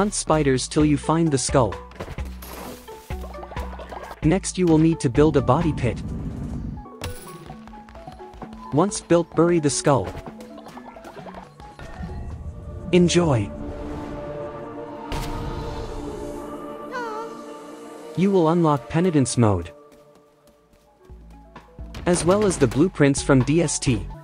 Hunt spiders till you find the skull. Next you will need to build a body pit. Once built bury the skull. Enjoy! You will unlock Penitence Mode. As well as the blueprints from DST.